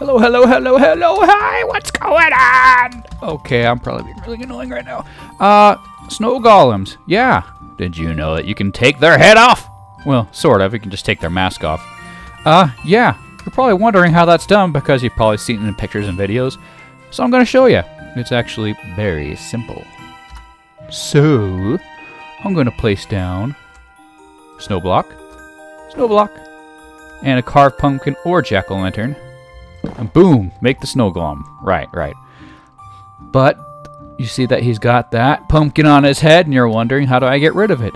Hello, hello, hello, hello, hi, what's going on? Okay, I'm probably being really annoying right now. Uh, snow golems, yeah. Did you know that you can take their head off? Well, sort of, you can just take their mask off. Uh, yeah, you're probably wondering how that's done because you've probably seen it in pictures and videos. So I'm to show you. It's actually very simple. So, I'm to place down snow block, snow block, and a carved pumpkin or jack-o'-lantern. And boom, make the snow golem. Right, right. But you see that he's got that pumpkin on his head, and you're wondering, how do I get rid of it?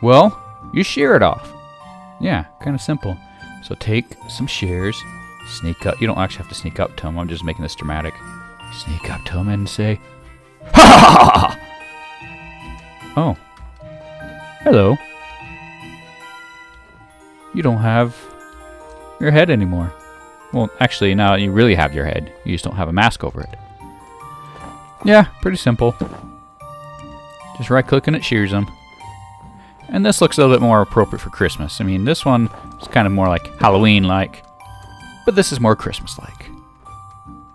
Well, you shear it off. Yeah, kind of simple. So take some shears, sneak up. You don't actually have to sneak up to him. I'm just making this dramatic. Sneak up to him and say, Ha ha ha! Oh. Hello. You don't have your head anymore. Well, actually, now you really have your head. You just don't have a mask over it. Yeah, pretty simple. Just right click and it shears them. And this looks a little bit more appropriate for Christmas. I mean, this one is kind of more like Halloween-like, but this is more Christmas-like.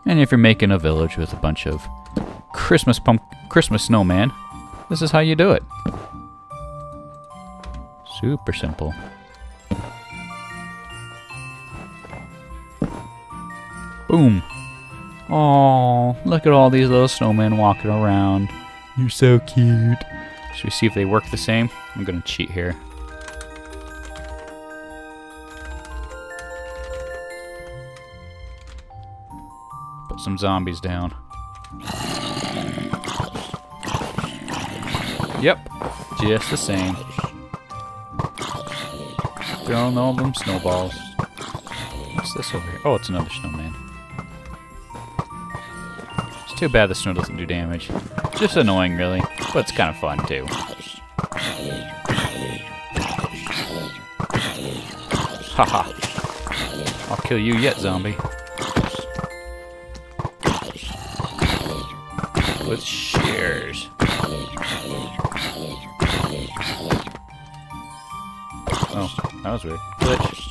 And if you're making a village with a bunch of Christmas pump, Christmas snowman, this is how you do it. Super simple. Boom. Oh, look at all these little snowmen walking around. You're so cute. Should we see if they work the same? I'm gonna cheat here. Put some zombies down. Yep, just the same. Throwing all them snowballs. What's this over here? Oh, it's another snowman. It's too bad the snow doesn't do damage. Just annoying, really. But it's kind of fun, too. Haha. I'll kill you yet, zombie. With shears. Oh, that was weird. Glitch.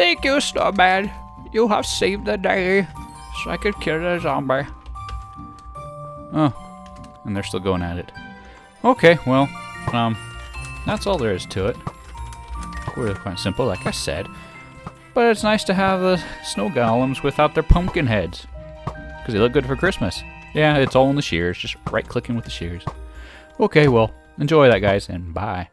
Thank you, Snowman. You have saved the day, so I could kill the zombie. Oh, and they're still going at it. Okay, well, um, that's all there is to it. Really quite simple, like I said. But it's nice to have the snow golems without their pumpkin heads. Because they look good for Christmas. Yeah, it's all in the shears, just right-clicking with the shears. Okay, well, enjoy that, guys, and bye.